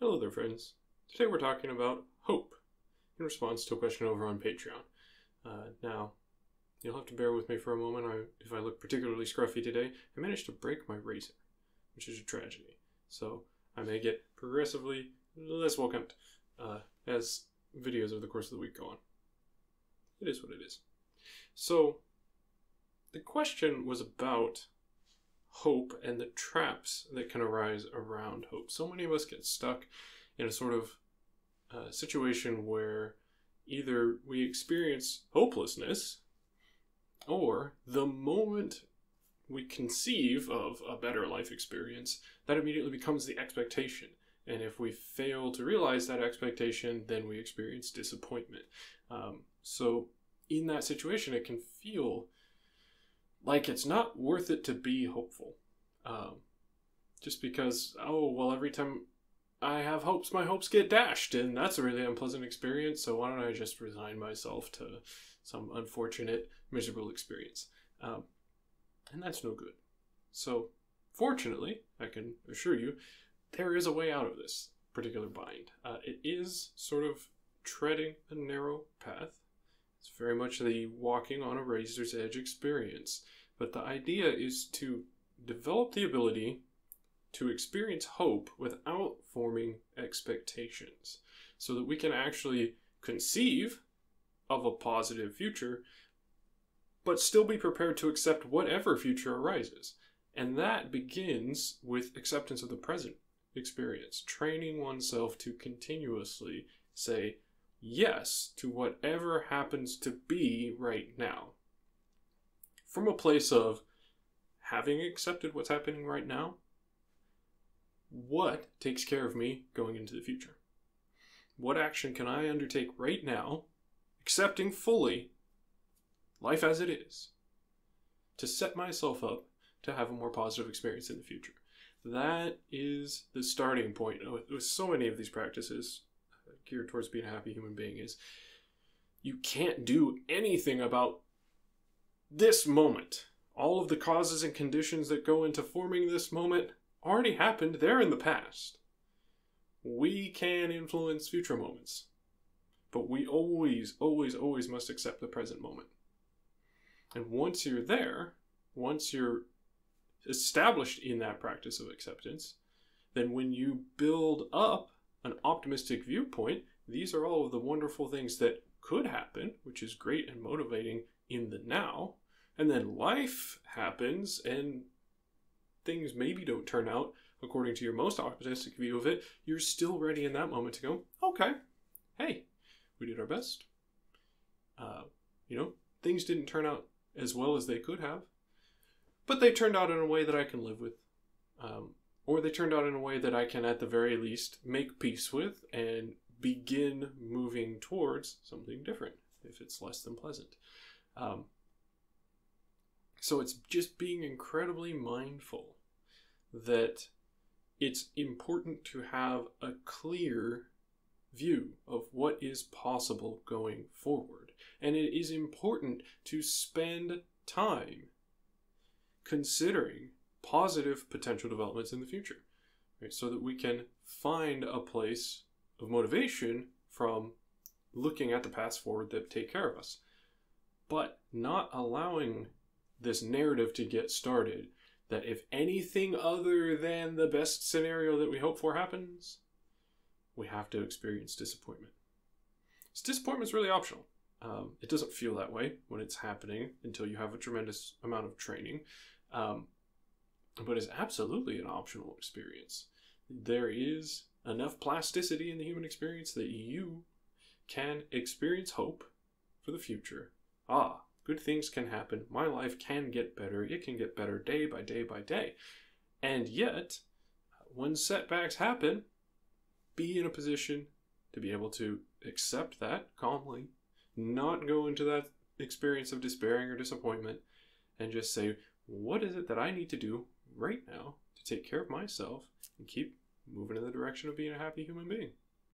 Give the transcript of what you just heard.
Hello there, friends. Today we're talking about hope in response to a question over on Patreon. Uh, now, you'll have to bear with me for a moment I, if I look particularly scruffy today. I managed to break my razor, which is a tragedy. So I may get progressively less welcomed uh, as videos over the course of the week go on. It is what it is. So, the question was about hope and the traps that can arise around hope. So many of us get stuck in a sort of uh, situation where either we experience hopelessness or the moment we conceive of a better life experience, that immediately becomes the expectation. And if we fail to realize that expectation, then we experience disappointment. Um, so, in that situation, it can feel like it's not worth it to be hopeful. Um, just because, oh, well, every time I have hopes, my hopes get dashed, and that's a really unpleasant experience, so why don't I just resign myself to some unfortunate, miserable experience? Um, and that's no good. So, fortunately, I can assure you, there is a way out of this particular bind. Uh, it is sort of treading a narrow path. It's very much the walking on a razor's edge experience. But the idea is to develop the ability to experience hope without forming expectations so that we can actually conceive of a positive future but still be prepared to accept whatever future arises. And that begins with acceptance of the present experience, training oneself to continuously say yes to whatever happens to be right now. From a place of having accepted what's happening right now, what takes care of me going into the future? What action can I undertake right now, accepting fully life as it is, to set myself up to have a more positive experience in the future? That is the starting point with so many of these practices geared towards being a happy human being is you can't do anything about this moment. All of the causes and conditions that go into forming this moment already happened, they're in the past. We can influence future moments, but we always, always, always must accept the present moment. And once you're there, once you're established in that practice of acceptance, then when you build up an optimistic viewpoint, these are all of the wonderful things that could happen, which is great and motivating in the now. And then life happens and things maybe don't turn out according to your most optimistic view of it. You're still ready in that moment to go, okay, hey, we did our best. Uh, you know, things didn't turn out as well as they could have but they turned out in a way that I can live with. Um, or they turned out in a way that I can, at the very least, make peace with and begin moving towards something different if it's less than pleasant. Um, so it's just being incredibly mindful that it's important to have a clear view of what is possible going forward. And it is important to spend time considering positive potential developments in the future, right? So that we can find a place of motivation from looking at the paths forward that take care of us, but not allowing this narrative to get started that if anything other than the best scenario that we hope for happens, we have to experience disappointment. So disappointment is really optional. Um, it doesn't feel that way when it's happening until you have a tremendous amount of training um, but is absolutely an optional experience. There is enough plasticity in the human experience that you can experience hope for the future. Ah, good things can happen. My life can get better. It can get better day by day by day. And yet, when setbacks happen, be in a position to be able to accept that calmly, not go into that experience of despairing or disappointment, and just say, what is it that I need to do right now to take care of myself and keep moving in the direction of being a happy human being?